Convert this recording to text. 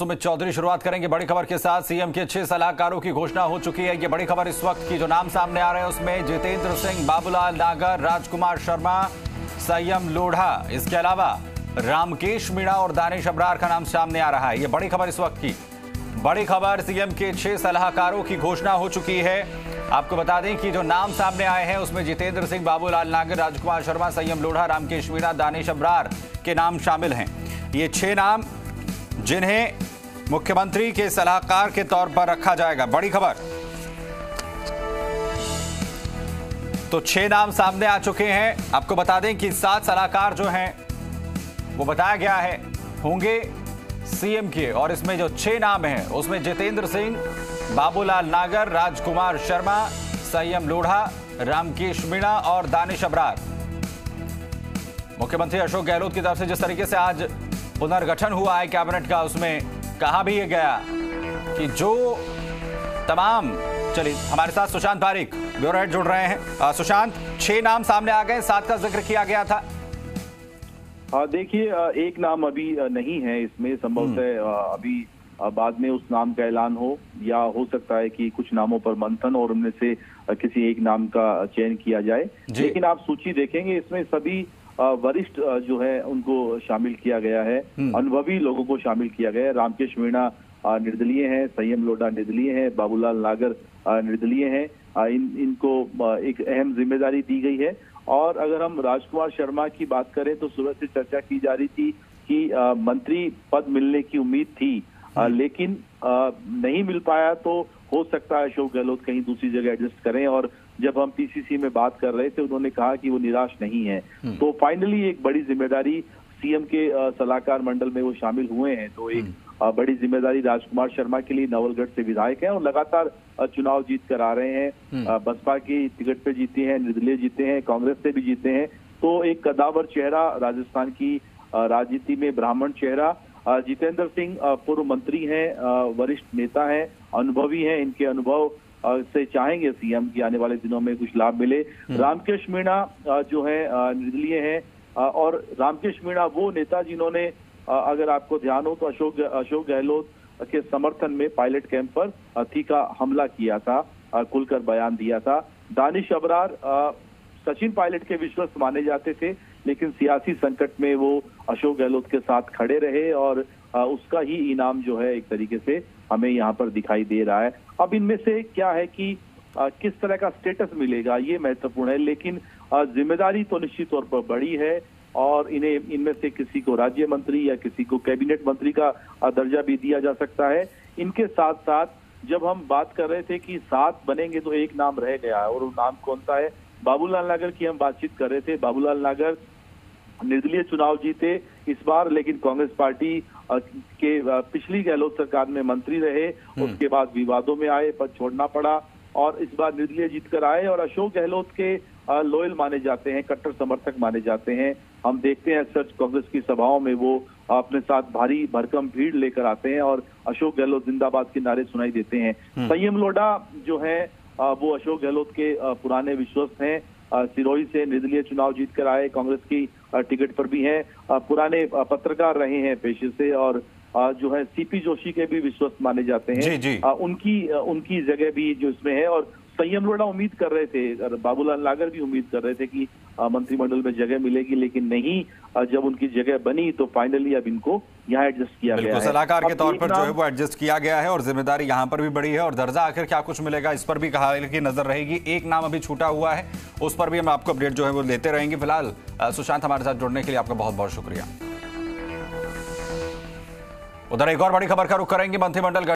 सुमित चौधरी, शुरुआत करेंगे बड़ी खबर के साथ। सीएम के छह सलाहकारों की घोषणा हो चुकी है। ये बड़ी खबर इस वक्त की जो नाम सामने आ रहे हैं, उसमें जितेंद्र सिंह, बाबूलाल नागर राजकुमार शर्मा, संयम लोढ़ा। इसके अलावा रामकेश मीणा और दानिश अबरार का नाम सामने आ रहा है। ये बड़ी खबर इस वक्त की। बड़ी खबर, सीएम के छह सलाहकारों की घोषणा हो चुकी है। आपको बता दें कि जो नाम सामने आए हैं, उसमें जितेंद्र सिंह, बाबूलाल नागर, राजकुमार शर्मा, संयम लोढ़ा, रामकेश मीणा, दानिश अबरार के नाम शामिल हैं। ये छह नाम, जिन्हें मुख्यमंत्री के सलाहकार के तौर पर रखा जाएगा। बड़ी खबर। तो छह नाम सामने आ चुके हैं। आपको बता दें कि सात सलाहकार जो हैं, वो बताया गया है, होंगे सीएम के। और इसमें जो छह नाम हैं, उसमें जितेंद्र सिंह, बाबूलाल नागर, राजकुमार शर्मा, संयम लोढ़ा, रामकेश मीणा और दानिश अबरार। मुख्यमंत्री अशोक गहलोत की तरफ़ से जिस तरीके से आज पुनर्गठन हुआ है कैबिनेट का, उसमें कहा भी गया कि जो तमाम चलिए हमारे साथ सुशांत पारिक ब्यूरो हेड जुड़ रहे हैं। सुशांत छह नाम सामने आ गए सात का ज़िक्र किया गया था। देखिए एक नाम अभी नहीं है इसमें संभवतः अभी बाद में उस नाम का ऐलान हो या हो सकता है कि कुछ नामों पर मंथन और उनमें से किसी एक नाम का चयन किया जाए। लेकिन आप सूची देखेंगे इसमें सभी वरिष्ठ जो है उनको शामिल किया गया है। अनुभवी लोगों को शामिल किया गया है। रामकेश मीणा निर्दलीय हैं संयम लोडा निर्दलीय हैं बाबूलाल नागर निर्दलीय हैं। इन इनको एक अहम ज़िम्मेदारी दी गई है। और अगर हम राजकुमार शर्मा की बात करें तो सुबह से चर्चा की जा रही थी कि मंत्री पद मिलने की उम्मीद थी। लेकिन नहीं मिल पाया तो हो सकता है अशोक गहलोत कहीं दूसरी जगह एडजस्ट करें और जब हम पीसीसी में बात कर रहे थे उन्होंने कहा कि वो निराश नहीं है हम्म। तो फाइनली एक बड़ी ज़िम्मेदारी सीएम के सलाहकार मंडल में वो शामिल हुए हैं तो एक हम्म। बड़ी ज़िम्मेदारी राजकुमार शर्मा के लिए नवलगढ़ से विधायक हैं और लगातार चुनाव जीत कर आ रहे हैं हम्म। बसपा की टिकट पे जीते हैं निर्दलीय जीते हैं कांग्रेस से भी जीते हैं तो एक कदावर चेहरा राजस्थान की राजनीति में ब्राह्मण चेहरा जितेंद्र सिंह पूर्व मंत्री हैं वरिष्ठ नेता हैं अनुभवी हैं इनके अनुभव से चाहेंगे सीएम की आने वाले दिनों में कुछ लाभ मिले हम्म। रामकेश मीणा जो है निर्दलीय हैं और रामकेश मीणा वो नेता जिन्होंने अगर आपको ध्यान हो तो अशोक अशोक गहलोत के समर्थन में पायलट कैंप पर अथी का हमला किया था खुलकर बयान दिया था दानिश अबरार सचिन पायलट के विश्वस्त माने जाते थे लेकिन सियासी संकट में वो अशोक गहलोत के साथ खड़े रहे और उसका ही इनाम जो है एक तरीके से हमें यहाँ पर दिखाई दे रहा है। अब इनमें से क्या है कि किस तरह का स्टेटस मिलेगा, ये महत्वपूर्ण है, लेकिन ज़िम्मेदारी तो निश्चित तौर पर बड़ी है और इन्हें, इनमें से किसी को राज्य मंत्री या किसी को कैबिनेट मंत्री का दर्जा भी दिया जा सकता है। इनके साथ साथ जब हम बात कर रहे थे कि सात बनेंगे तो एक नाम रह गया है और वो नाम कौन सा है? बाबूलाल नागर की हम बातचीत कर रहे थे। बाबूलाल नागर निर्दलीय चुनाव जीते इस बार लेकिन कांग्रेस पार्टी के पिछली गहलोत सरकार में मंत्री रहे हम्म। उसके बाद विवादों में आए पद छोड़ना पड़ा और इस बार निर्दलीय जीतकर आए और अशोक गहलोत के लोयल माने जाते हैं कट्टर समर्थक माने जाते हैं हम देखते हैं सच कांग्रेस की सभाओं में वो अपने साथ भारी भरकम भीड़ लेकर आते हैं और अशोक गहलोत जिंदाबाद के नारे सुनाई देते हैं हम्म। संयम लोडा जो है वो अशोक गहलोत के पुराने विश्वस्त हैं सिरोही से निर्दलीय चुनाव जीत कर आए कांग्रेस की टिकट पर भी हैं पुराने पत्रकार रहे हैं पेशे से और जो है सीपी जोशी के भी विश्वस्त माने जाते हैं जी, जी. उनकी उनकी जगह भी जो इसमें है और संयम लोड़ा उम्मीद कर रहे थे बाबूलाल नागर भी उम्मीद कर रहे थे कि मंत्रिमंडल में जगह मिलेगी लेकिन नहीं। जब उनकी जगह बनी तो फाइनली अब इनको यहाँ एडजस्ट किया गया है। सलाहकार के तौर पर जो है वो एडजस्ट किया गया है और ज़िम्मेदारी यहाँ पर भी बड़ी है और दर्जा आखिर क्या कुछ मिलेगा इस पर भी कहा की नज़र रहेगी। एक नाम अभी छूटा हुआ है उस पर भी हम आपको अपडेट जो है वो लेते रहेंगे फ़िलहाल। सुशांत हमारे साथ जुड़ने के लिए आपका बहुत बहुत शुक्रिया। उधर एक और बड़ी खबर का रुख करेंगे मंत्रिमंडल